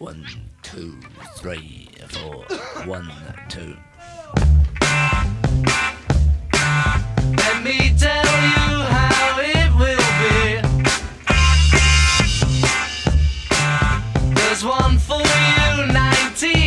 One, two, three, four. One, two. Let me tell you how it will be. There's one for you nineteen.